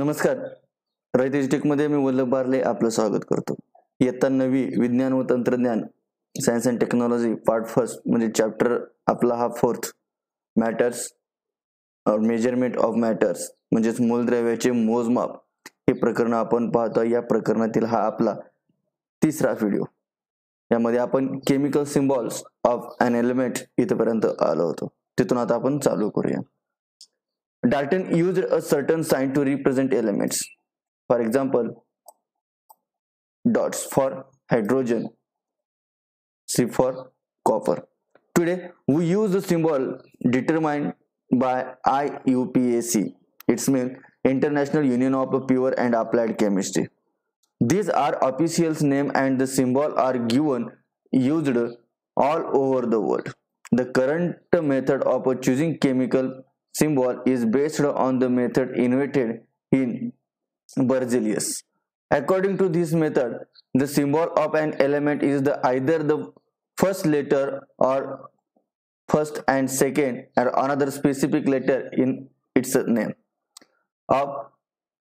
नमस्कार. रयतेज टेकमध्ये मी वल्लभ बारले आपलं स्वागत करतो. इयत्ता नवी विज्ञान व तंत्रज्ञान science and technology part first म्हणजे चॅप्टर आपला हा fourth. Matters measurement of matters म्हणजेच मूलद्रव्याचे मोजमाप हे प्रकरण आपण पाहतो. या प्रकरणातील हा आपला तिसरा व्हिडिओ यामध्ये आपण chemical symbols of an element इथपर्यंत आलो होतो. तिथून आता आपण चालू करूया. Dalton used a certain sign to represent elements. For example, dots for hydrogen, C for copper. Today, we use the symbol determined by IUPAC. It's means International Union of Pure and Applied Chemistry. These are officials name and the symbol are given used all over the world. The current method of choosing chemical symbol is based on the method invented in Berzelius. According to this method, the symbol of an element is the either the first letter or first and second or another specific letter in its name. Of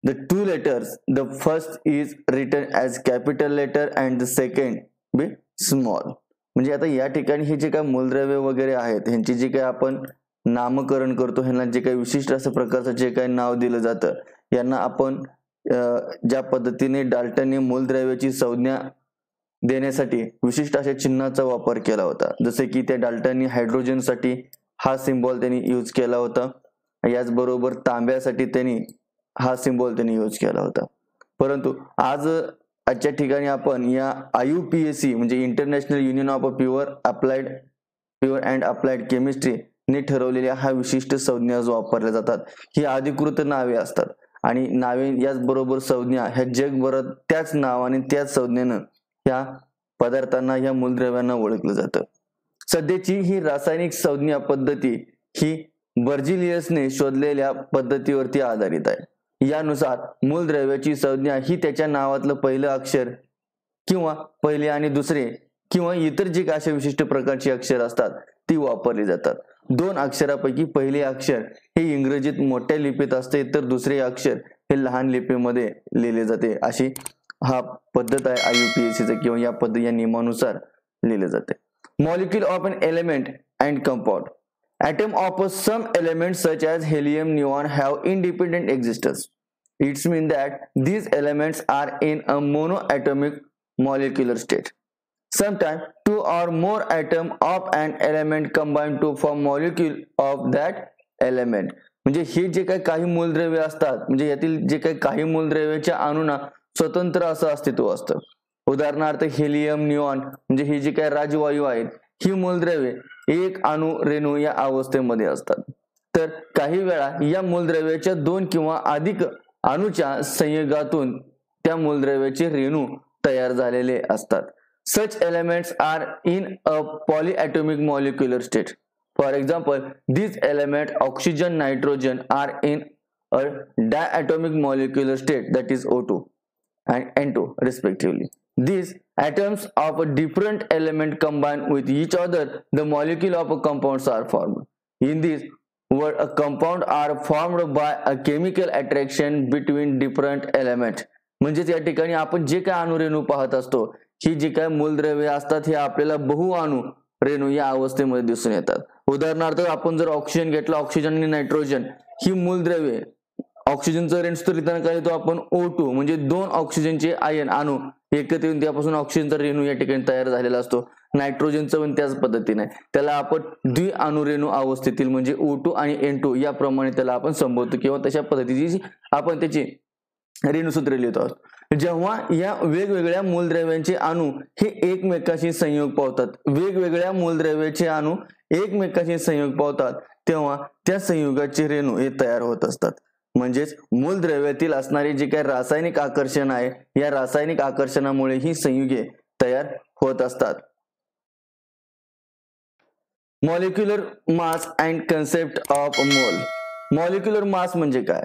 the two letters, the first is written as capital letter and the second be small. म्हणजे आता या ठिकाणी हे जे काही मूलद्रव्य वगैरे आहेत ह्यांची जी काही आपण नामकरण करतो. ह्यांना जे काही विशिष्ट असं प्रकारचं जे काही नाव दिलं जातं यांना आपण ज्या पद्धतीने डाल्टनने मूलद्रव्याची संज्ञा देण्यासाठी विशिष्ट अशा चिन्हाचा वापर केला होता. जसे की त्या डाल्टननी हायड्रोजनसाठी हा सिम्बॉल त्यांनी यूज केला होता. याचबरोबर तांब्यासाठी त्यांनी हा सिम्बॉल त्यांनी यूज केला होता. परंतु आज आजच्या ठिकाणी आपण या I U P S C म्हणजे international union of pure applied pure and applied chemistry ने ठरवलेल्या हा विशिष्ट संज्ञा जो वापरल्या जातात ही अधिकृत नावे असतात. आणि नावे याचबरोबर संज्ञा ह्या जगभरात त्याच नावाने त्याच संज्ञेनं ह्या पदार्थांना या मूलद्रव्यांना ओळखलं जातं. सध्याची ही रासायनिक संज्ञा पद्धती ही बर्जिलियसने शोधलेल्या पद्धतीवरती आधारित आहे. यानुसार मूलद्रव्याची संज्ञा ही त्याच्या नावातलं पहिलं अक्षर किंवा पहिले आणि दुसरे किंवा इतर जे अशा विशिष्ट प्रकारची अक्षर असतात ती वापरली जातात. दोन अक्षरापैकी पहिले अक्षर हे इंग्रजीत मोठ्या लिपीत असते तर दुसरे अक्षर हे लहान लिपीमध्ये लिहिले जाते. अशी हा पद्धत आहे आय यू पी एस सीचा किंवा या पद्धती या नियमानुसार लिहिले जाते. Molecule of an element and compound atom of a some element such as helium neon have independent existence it's mean that these elements are in a mono atomic molecular state sometimes two or more atom of an element combine to form molecule of that element. म्हणजे हे जे काही काही मूलद्रव्य असतात म्हणजे यातील जे काही काही मूलद्रव्याच्या अणुना स्वतंत्र असं अस्तित्व असतं. उदाहरणार्थ हेलियम न्यूऑन म्हणजे ही जी काही राजवायू आहेत ही मूलद्रव्ये एक अणु रेणू या अवस्थेमध्ये असतात. तर काही वेळा या मूलद्रव्याच्या दोन किंवा अधिक अणुच्या संयोगातून त्या मूलद्रव्याचे रेणू तयार झालेले असतात. Such elements are in a polyatomic molecular state for example this element oxygen nitrogen are in a diatomic molecular state that is O two and N two respectively These atoms of a different element combine with each other, the molecule of a compounds are formed. In this word, a compound are formed by a chemical attraction between different elements. म्हणजेच या ठिकाणी आपण जे काय अणुरेणू पाहत असतो ही जी काय मूलद्रव्ये असतात हे आपल्याला बहुअणू रेणू या अवस्थेमध्ये दिसून येतात. उदाहरणार्थ आपण जर ऑक्सिजन घेतला ऑक्सिजन आणि नायट्रोजन ही मूलद्रव्ये ऑक्सिजनचं रेण सूत्र काय येतो आपण ओ टू म्हणजे दोन ऑक्सिजनचे आयन अणू एकत्र येऊन त्यापासून ऑक्सिजनचा रेणू या ठिकाणी तयार झालेला असतो. नायट्रोजनचं पण त्याच पद्धतीने त्याला आपण द्वि अणुरेणू अवस्थेतील म्हणजे ओ टू आणि एन टू याप्रमाणे त्याला आपण संबोधतो किंवा तशा पद्धतीची आपण त्याची रेणूसूत्र लिहितो. आहोत जेव्हा या वेगवेगळ्या मूलद्रव्यांचे अणू हे एकमेकाशी संयोग पावतात वेगवेगळ्या मूलद्रव्याचे अणू एकमेकाशी संयोग पावतात तेव्हा त्या संयोगाचे रेणू हे तयार होत असतात. म्हणजेच मूलद्रव्यातील असणारे जे काही रासायनिक आकर्षण आहे या रासायनिक आकर्षणामुळे ही संयुगे तयार होत असतात. Molecular mass and concept of mole molecular mass म्हणजे काय?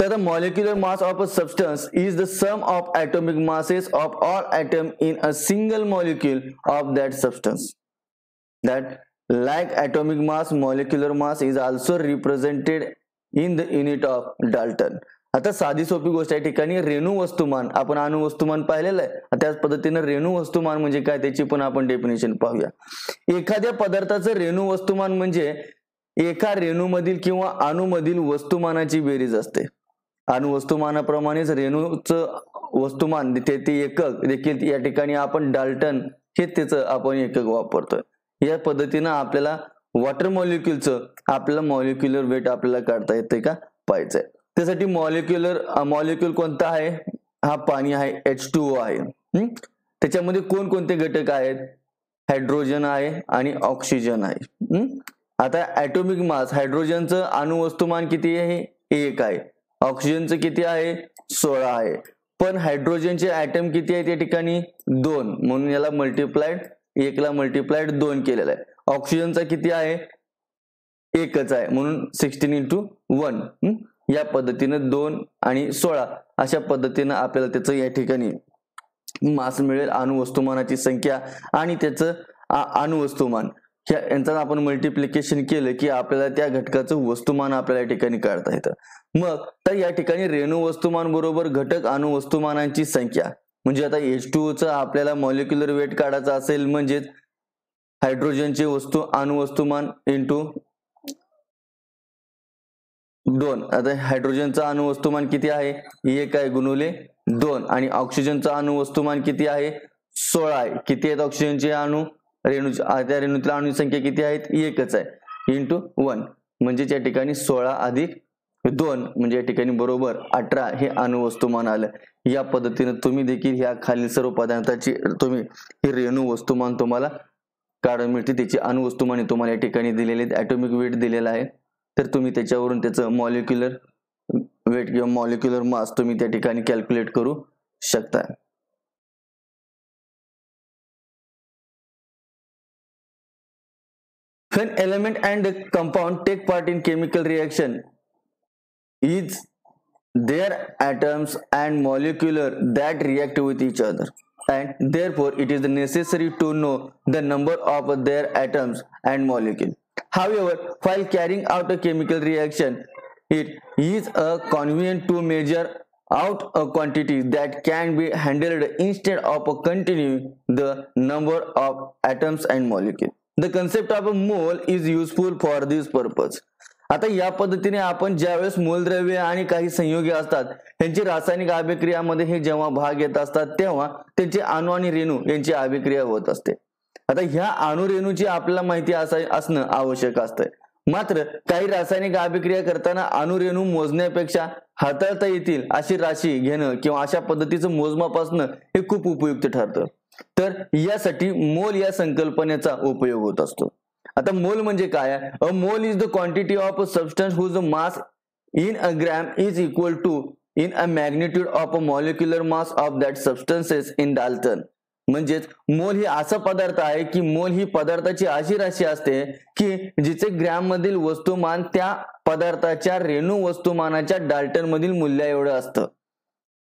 तर molecular mass of a substance is the sum of atomic masses of all atom in a single molecule of that substance that like atomic mass molecular mass is also represented in the unit of Dalton आता साधी सोपी गोष्ट या ठिकाणी रेणू वस्तुमान आपण अणु वस्तुमान पाहिलेलं आहे. त्याच पद्धतीनं रेणू वस्तुमान म्हणजे काय त्याची पण आपण डेफिनेशन पाहूया. एखाद्या पदार्थाचं रेणू वस्तुमान म्हणजे एका रेणूमधील किंवा अणुमधील वस्तुमानाची बेरीज असते. अणुवस्तुमानाप्रमाणेच रेणूचं वस्तुमान ते ते एकक देखील या ठिकाणी आपण डाल्टन हे त्याचं आपण एकक वापरतोय. या पद्धतीनं आपल्याला वॉटर मॉलिक्युलचं आपल्याला मॉलिक्युलर वेट आपल्याला काढता येते का? पाहायचंय. त्यासाठी मॉलिक्युलर मॉलिक्युल कोणता आहे? हा पाणी आहे एच टू ओ आहे. त्याच्यामध्ये कोणकोणते घटक आहेत? हायड्रोजन आहे आणि ऑक्सिजन आहे. आता ऍटोमिक मास हायड्रोजनचं अणुवस्तुमान किती आहे? एक आहे. ऑक्सिजनचं किती आहे? सोळा आहे. पण हायड्रोजनचे ऍटम किती आहेत या ठिकाणी? दोन. म्हणून याला मल्टिप्लाइड एकला मल्टिप्लाइड दोन केलेला आहे. ऑक्सिजनचा किती आहे? एकच आहे. म्हणून सिक्स्टीन इंटू वन या पद्धतीनं दोन आणि सोळा. अशा पद्धतीनं आपल्याला त्याचं या ठिकाणी मास मिळेल. अणुवस्तुमानाची संख्या आणि त्याचं अणुवस्तुमान. यांचा आपण मल्टिप्लिकेशन केलं की आपल्याला त्या घटकाचं वस्तुमान आपल्याला या ठिकाणी काढता येतं. मग तर या ठिकाणी रेणू वस्तुमान बरोबर घटक अणुवस्तुमानांची संख्या. म्हणजे आता एच टू च आपल्याला मॉलिक्युलर वेट काढायचं असेल म्हणजेच हायड्रोजनचे वस्तू अणुवस्तुमान इंटू दोन. आता हायड्रोजनचा अणुवस्तुमान किती आहे? एक आहे गुणुले दोन. आणि ऑक्सिजनचा अणुवस्तुमान किती आहे? सोळा आहे. किती आहेत ऑक्सिजनचे अणू? रेणू त्या रेणूतील अणू संख्या किती आहेत? एकच आहे. इंटू वन म्हणजे या ठिकाणी सोळा अधिक दोन म्हणजे या ठिकाणी बरोबर अठरा हे अणुवस्तुमान आलं या पद्धतीने तुम्ही देखील ह्या खालील सर्व पदार्थाची तुम्ही हे रेणू वस्तुमान तुम्हाला काढून मिळते. त्याची अणुवस्तुमाने तुम्हाला या ठिकाणी दिलेले ॲटोमिक वेट दिलेला आहे. तर तुम्ही त्याच्यावरून त्याचं मॉलिक्युलर वेट किंवा मॉलिक्युलर मास तुम्ही त्या ठिकाणी कॅल्क्युलेट करू शकता. When element and compound take part in chemical reaction, is their atoms and molecular that react with each other? And therefore it is necessary to know the number of their atoms and molecule. However, while carrying out a chemical reaction, it is a convenient to measure out a quantity that can be handled instead of continuing the number of atoms and molecules. The concept of a mole is useful for this purpose आता या पद्धतीने आपण ज्यावेळेस मूलद्रव्य आणि काही संयोगी असतात त्यांची रासायनिक अभिक्रियामध्ये हे जेव्हा भाग येत असतात तेव्हा त्यांचे अणु आणि रेणू यांची अभिक्रिया होत असते. आता ह्या अणुरेणूची आपल्याला माहिती असणं आवश्यक असतं मात्र काही रासायनिक अभिक्रिया करताना अणुरेणू मोजण्यापेक्षा हाताळता येतील अशी राशी घेणं किंवा अशा पद्धतीचं मोजमाप असणं हे खूप उपयुक्त ठरतं. तर यासाठी मोल या संकल्पनेचा उपयोग होत असतो. आता मोल म्हणजे काय? A mole is the quantity of a substance whose mass in a gram is equal to in a magnitude of a molecular mass of that substances in Dalton म्हणजेच मोल ही असा पदार्थ आहे की मोल ही पदार्थाची अशी राशी असते की जिचे ग्रॅम मधील वस्तुमान त्या पदार्थाच्या रेणू वस्तुमानाच्या डाल्टन मधील मूल्य एवढं असतं.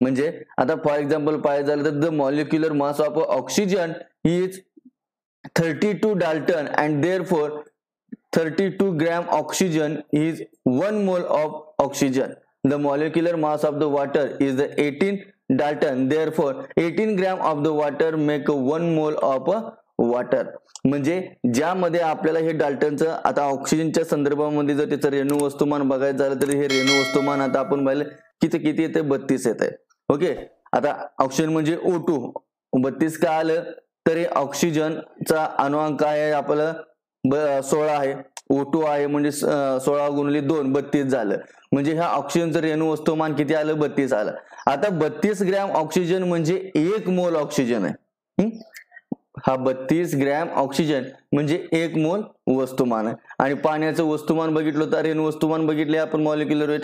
म्हणजे आता फॉर एक्झाम्पल पाहायचं झालं तर the molecular mass of oxygen is thirty two Dalton and therefore thirty two gram oxygen is one mole of oxygen the molecular mass of the water is the eighteen Dalton therefore eighteen gram of the water make one mole of water म्हणजे ज्यामध्ये आपल्याला हे डाल्टनचं आता ऑक्सिजनच्या संदर्भामध्ये जर त्याचं रेणू वस्तुमान बघायचं झालं तर हे रेणू वस्तुमान आता आपण पाहिलं किती किती येते? बत्तीस येत. आहे ओके? आता ऑक्सिजन म्हणजे ओ टू बत्तीस का आलं तरी ऑक्सिजनचा अनुअंक आहे आपलं सोळा आहे. ओ टू आहे म्हणजे सोळा गुणले दोन बत्तीस झालं. म्हणजे ह्या ऑक्सिजनचं रेणू वस्तुमान किती आलं? बत्तीस आलं. आता बत्तीस ग्रॅम ऑक्सिजन म्हणजे एक मोल ऑक्सिजन आहे. हा? बत्तीस ग्रॅम ऑक्सिजन म्हणजे एक मोल वस्तुमान आहे. आणि पाण्याचं वस्तुमान बघितलं तर रेणू वस्तुमान बघितले आपण मॉलिक्युलर वेट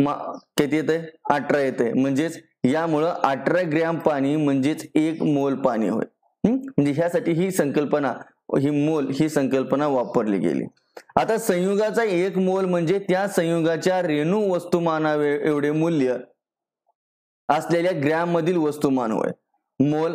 किती येते अठरा येते म्हणजेच यामुळं अठरा ग्रॅम पाणी म्हणजेच एक मोल पाणी होय. म्हणजे ह्यासाठी ही संकल्पना ही मोल ही संकल्पना वापरली गेली. आता संयुगाचा एक मोल म्हणजे त्या संयुगाच्या रेणू वस्तुमाना एवढे मूल्य असलेल्या ग्रॅम मधील वस्तुमान होय. मोल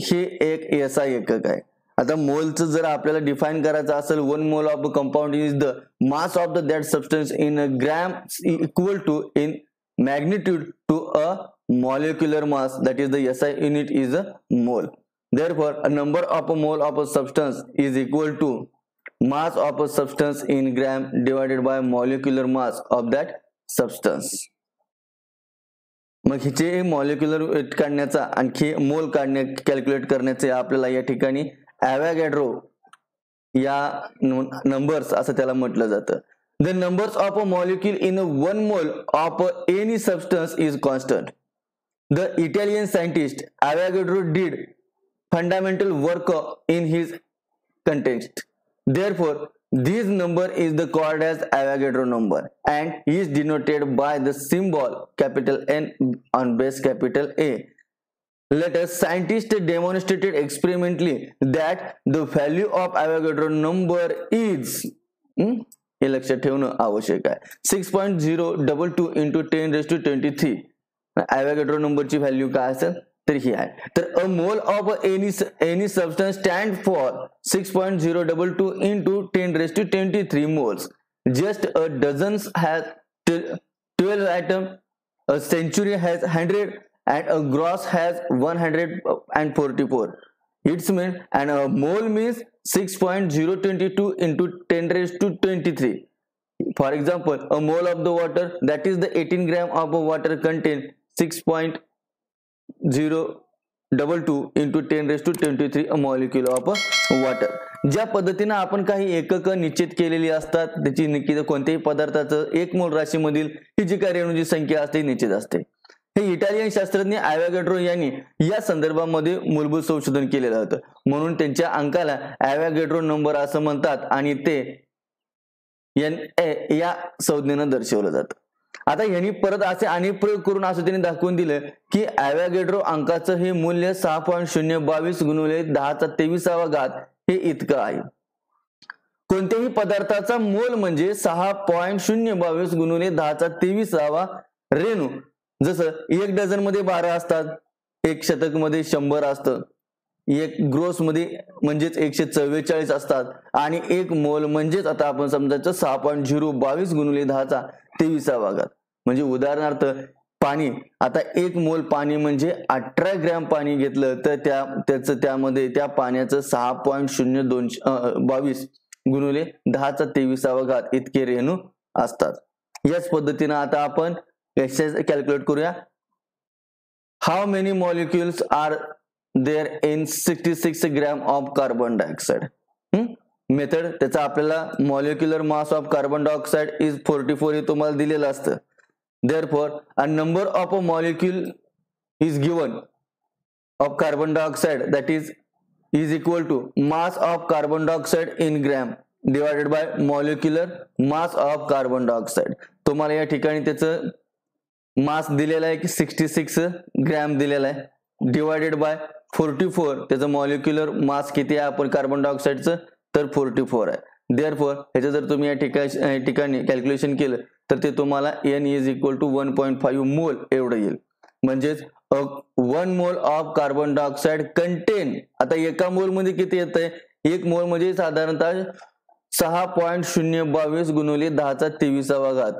हे एक एसा एकक आहे. आता मोलचं जर आपल्याला डिफाईन करायचं असेल one mole of compound is the mass of the that substance in a gram equal to in magnitude to a molecular mass that is the S I unit is a mole therefore a number of a mole of a substance is equal to mass of a substance in gram divided by molecular mass of that substance मग हिचे molecular काढण्याचा आणखी मोल काढण्या calculate करण्याचे आपल्याला या ठिकाणी ॲव्हॅगॅड्रो या नंबर्स असं त्याला म्हटलं जातं. The numbers of a molecule in one mole of any substance is constant the Italian scientist Avogadro did fundamental work in his context Therefore, this number is the called as Avogadro number and is denoted by the symbol capital N on base capital A. Let us scientists demonstrated experimentally that the value of Avogadro number is hmm? हे लक्षात ठेवणं आवश्यक आहे. Six point zero double two into ten raise to twenty three Avogadro नंबरची value काय असेल? तर ही आहे. तर a mole of any any substance stand for six point zero double two into ten raise to twenty three moles just a dozens has twelve item a century has hundred and a gross has one hundred and forty four it's means and into मोल raised six point twenty two ten raise to twenty three For example, a mole of the water that is the 18 gram of a water contain 6.0 double two into ten raise to twenty three a molecule of water ज्या पद्धतीनं आपण काही एकक निश्चित केलेली असतात त्याची कोणत्याही पदार्थाचं एक मोल राशीमधील ही जी काही रेणूची संख्या असते निश्चित असते. हे इटालियन शास्त्रज्ञ ॲव्हॅगॅड्रो यांनी या संदर्भामध्ये मूलभूत संशोधन केलेलं होतं. म्हणून त्यांच्या अंकाला ॲव्हॅगॅड्रो नंबर असं म्हणतात आणि ते एन ए या संज्ञेनं दर्शवलं जातं. आता यांनी परत असे अनेक प्रयोग करून असं त्यांनी दाखवून दिलं की ॲव्हॅगेड्रो अंकाचं हे मूल्य सहा पॉईंट शून्य बावीस गुणवले दहाचा तेवीसावा घात हे इतकं आहे. कोणत्याही पदार्थाचा मोल म्हणजे सहा पॉईंट शून्य बावीस गुणवले दहाचा तेवीसावा रेणू जसं एक डझनमध्ये बारा असतात एक शतकमध्ये शंभर असतं. एक ग्रोस मध्ये म्हणजेच एकशे चव्वेचाळीस असतात आणि एक मोल म्हणजेच आता आपण समजायचं सहा पॉईंट झिरो बावीस गुणुले दहाचा तेवीसा भागात. म्हणजे उदाहरणार्थ पाणी आता एक मोल पाणी म्हणजे अठरा ग्रॅम पाणी घेतलं तर त्या त्याचं त्यामध्ये त्या पाण्याचं सहा पॉईंट शून्य दोनशे बावीस गुणुले दहाचा तेवीसावा घात इतके रेणू असतात. याच पद्धतीनं आता आपण एक्सरसाइज कॅल्क्युलेट करूया. How many molecules are there in sixty six gram of carbon dioxide method त्याचा आपल्याला molecular mass of carbon dioxide is forty four हे तुम्हाला दिलेलं असतं. Therefore a number of a molecule is given of carbon dioxide that is is equal to mass of carbon dioxide in gram divided by molecular mass of carbon dioxide तुम्हाला या ठिकाणी त्याचं मास दिलेला आहे की सिक्स्टी सिक्स ग्रॅम दिलेला आहे. Divided by forty four त्याचं मॉलिक्युलर मास किती आहे आपण कार्बन डायऑक्साईडचं तर फोर्टी फोर आहे. देअर फोर ह्याचं जर तुम्ही या ठिकाणी ठिकाणी कॅल्क्युलेशन केलं तर ते तुम्हाला N is equal to one point five mole एवढं येईल. म्हणजेच one mole of carbon dioxide content आता एका मोलमध्ये किती येत आहे एक मोल म्हणजे साधारणतः सहा पॉईंट शून्य बावीस गुणवले दहाचा तेवीसावा घात.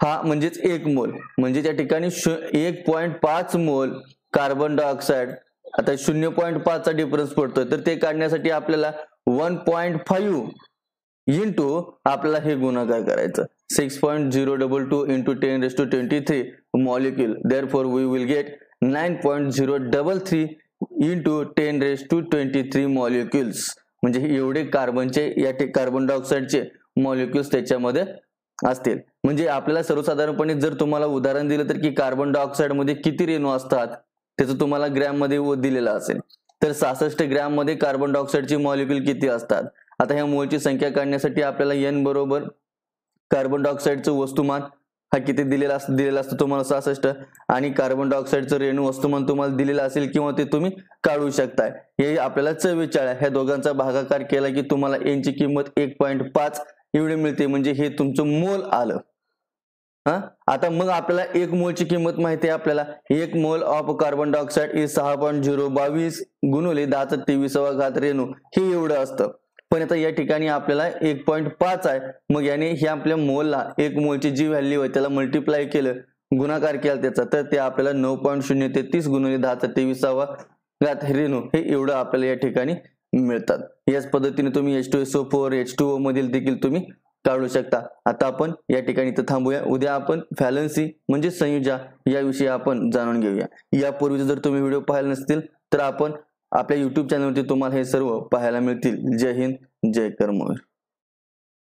हा म्हणजेच एक मोल. म्हणजे त्या ठिकाणी एक पॉईंट पाच मोल कार्बन डायऑक्साईड आता शून्य पॉईंट पाचचा डिफरन्स पडतोय. तर ते काढण्यासाठी आपल्याला वन पॉईंट फाईव्ह इंटू आपल्याला हे गुणाकार करायचं. Six point zero double two into ten raise to twenty three molecule therefore we will get nine point zero double three into ten raise to twenty three molecules म्हणजे एवढे कार्बनचे या carbon डायऑक्साईडचे molecules त्याच्यामध्ये असतील. म्हणजे आपल्याला सर्वसाधारणपणे जर तुम्हाला उदाहरण दिलं तर की कार्बन डायऑक्साईडमध्ये किती रेणू असतात त्याचं तुम्हाला ग्रॅममध्ये दिलेलं असेल. तर सहासष्ट ग्रॅममध्ये कार्बन डायऑक्साईडची मॉलिक्युल किती असतात? आता ह्या मोलची संख्या काढण्यासाठी आपल्याला एन बरोबर कार्बन डायऑक्साईडचं वस्तुमान हा किती दिलेला असतं दिलेला असतं तुम्हाला सहासष्ट? आणि कार्बन डायऑक्साईडचं रेणू वस्तुमान तुम्हाला दिलेलं असेल किंवा ते तुम्ही काढू शकताय. हे आपल्याला चव्वेचाळीस ह्या दोघांचा भागाकार केला की तुम्हाला एनची किंमत एक पॉईंट पाच एवढी मिळते म्हणजे हे तुमचं मोल आलं. हा? आता मग आपल्याला एक मोलची किंमत माहिती आहे आपल्याला. एक mole of carbon dioxide is सहा पॉईंट झिरो बावीस गुणवले दहाचा तेवीसवा घात रेणू हे एवढं असतं. पण आता या ठिकाणी आपल्याला एक पॉईंट पाच आहे. मग याने हे आपल्या मोलला एक मोलची जी व्हॅल्यू आहे त्याला मल्टिप्लाय केलं गुणाकार केला त्याचा तर ते आपल्याला नऊ पॉईंट शून्य तेहतीस गुणवले दहाचा तेवीसावा घात रेणू हे एवढं आपल्याला या ठिकाणी मिळतात. याच पद्धतीने तुम्ही H two S O four H two O मधील देखील तुम्ही काढू शकता. आता आपण या ठिकाणी इथं थांबूया. उद्या आपण फॅलन्सी म्हणजे संयुजा याविषयी आपण जाणून घेऊया. यापूर्वी जर तुम्ही व्हिडिओ पाहिले नसतील तर आपण आपल्या युट्यूब चॅनलवरती तुम्हाला हे सर्व पाहायला मिळतील. जय हिंद जय कर्मवीर